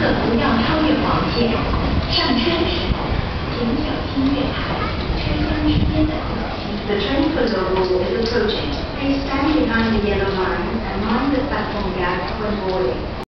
不要超越黄线，上车的时候，请小心月台车厢之间的空隙。The train